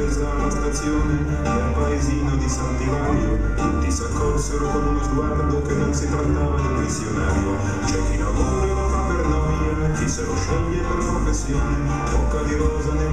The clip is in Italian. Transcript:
resa alla stazione nel paesino di Sant'Ivario tutti si accorsero con uno sguardo che non si trattava di un missionario c'è chi lavora e lo fa per noia chi se lo sceglie per professione. Tocca di rosa nel